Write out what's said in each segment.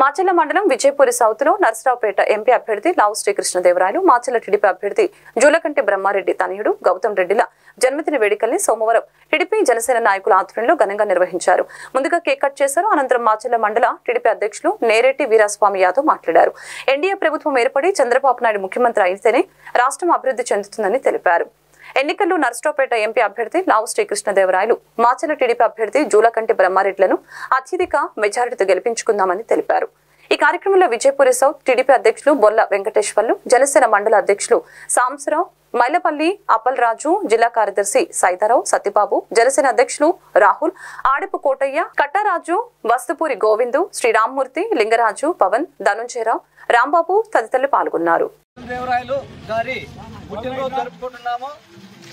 మాచల్ల మండలం విజయపూరి సౌత్లో నర్సరావుపేట ఎంపీ అభ్యర్థి లావు శ్రీకృష్ణదేవరాయలు మాచల్ల టీడీపీ అభ్యర్థి జూలకంటి బ్రహ్మారెడ్డి తనయుడు గౌతమ్ రెడ్డిల జన్మదిన వేడుకల్ని సోమవారం టీడీపీ జనసేన నాయకుల ఆధ్వర్యంలో ఘనంగా నిర్వహించారు. ముందుగా కేక్ కట్ చేశారు. అనంతరం మాచల్ల మండల టీడీపీ అధ్యక్షులు నేరెడ్డి వీరాస్వామి యాదవ్ మాట్లాడారు. ఎన్డీఏ ప్రభుత్వం ఏర్పడి చంద్రబాబు నాయుడు ముఖ్యమంత్రి అయితేనే రాష్ట్రం అభివృద్ధి చెందుతుందని తెలిపారు. ఎన్నికల్లో నర్సరావుపేట ఎంపీ అభ్యర్థి లావు శ్రీకృష్ణదేవరాయలు మాచల టీడీపీ అభ్యర్థి జూలకంటి బ్రహ్మారెడ్లను అత్యధిక మెజారిటీతో గెలిపించుకుందామని తెలిపారు. ఈ కార్యక్రమంలో విజయపురి సౌత్ టీడీపీ అధ్యక్షులు బొల్ల వెంకటేశ్వర్లు జనసేన మండల అధ్యక్షులు సాంసరావు మైలపల్లి అప్పలరాజు జిల్లా కార్యదర్శి సైతారావు సత్యబాబు జనసేన అధ్యక్షులు రాహుల్ ఆడపు కోటయ్య కట్టారాజు వస్తుపూరి గోవిందు శ్రీరామ్మూర్తి లింగరాజు పవన్ ధనుంజయరావు రాంబాబు తదితరులు పాల్గొన్నారు.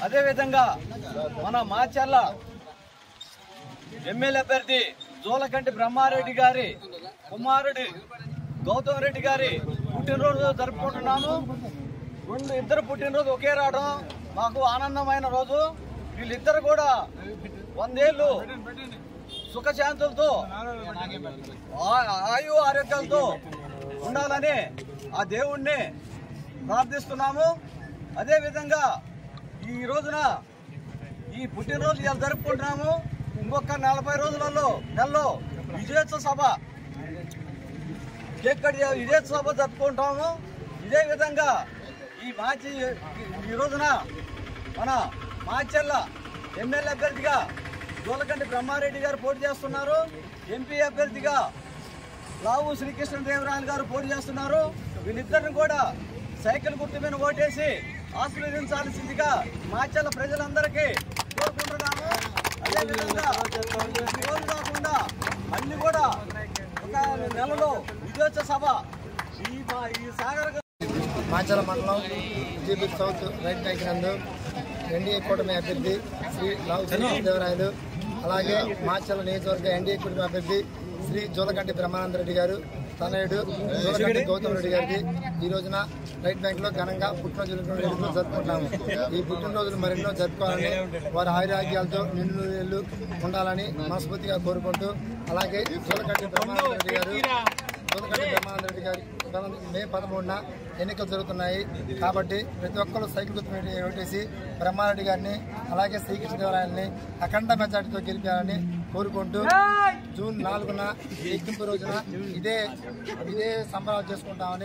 అదేవిధంగా మన మాచర్ల ఎమ్మెల్యే అభ్యర్థి జోలకంటి బ్రహ్మారెడ్డి గారి కుమారుడి గౌతమ్ రెడ్డి గారి పుట్టినరోజు జరుపుకుంటున్నాము. రెండు ఇద్దరు పుట్టినరోజు ఒకే రావడం మాకు ఆనందమైన రోజు. వీళ్ళిద్దరు కూడా వందేళ్ళు సుఖశాంతులతో ఆ- ఆయు ఆరోగ్యాలతో ఉండాలని ఆ దేవుణ్ణి ప్రార్థిస్తున్నాము. అదేవిధంగా ఈ రోజున ఈ పుట్టినరోజు ఇలా జరుపుకుంటున్నాము. ఇంకొక నలభై రోజులలో నెలలో విజయోత్సవ సభ. ఇక్కడ విజయోత్సవ సభ జరుపుకుంటాము ఇదే విధంగా ఈ మార్చి ఈ రోజున మన మాచెల్ల ఎమ్మెల్యే అభ్యర్థిగా జోలకంటి బ్రహ్మారెడ్డి గారు పోటీ చేస్తున్నారు. ఎంపీ అభ్యర్థిగా లావు శ్రీకృష్ణదేవరాయలు గారు పోటీ చేస్తున్నారు. వీళ్ళిద్దరిని కూడా సైకిల్ గుర్తు మీద ఓటేసి ఆశీర్వదించాల్సిందిగా మాచల ప్రజలందరికీ కోరుకుంటున్నాము. అదేవిధంగా రోజు కాకుండా అన్ని కూడా ఒక నెలలో విజయోత్సవ సభ ఈ ఈ సాగర్ మాచల మండలం విజయపూర్ సౌత్ రైట్ బ్యాంక్ నందు ఎన్డీఏ కూటమి అభ్యర్థి శ్రీ లావు దేవరాయలు అలాగే మాచల నియోజకవర్గ ఎన్డీఏ కూటమి అభ్యర్థి శ్రీ జోలకంటి బ్రహ్మానంద రెడ్డి గారు తనయుడు జోలకంటి గౌతమ్ రెడ్డి గారికి ఈ రోజున రైట్ బ్యాంక్లో ఘనంగా పుట్టినరోజు వేడుకలు జరుపుకుంటాము. ఈ పుట్టినరోజులు మరెన్నో జరుపుకోవాలని వారి ఆయురాగ్యాలతో నిన్ను నీళ్ళు ఉండాలని మనస్ఫూర్తిగా కోరుకుంటూ అలాగే జోలకంటి బ్రహ్మానందరెడ్డి గారు జోలకంటి బ్రహ్మానందరెడ్డి గారి మే పదమూడున ఎన్నికలు జరుగుతున్నాయి. కాబట్టి ప్రతి ఒక్కరు సైకిల్ గుర్తు ఓటేసి బ్రహ్మారెడ్డి గారిని అలాగే శ్రీకృష్ణదేవరాయల్ని అఖండ మెజార్టీతో గెలిపాలని కోరుకుంటూ జూన్ నాలుగున ఎక్కింపు రోజున ఇదే ఇదే సంబరాలు చేసుకుంటామని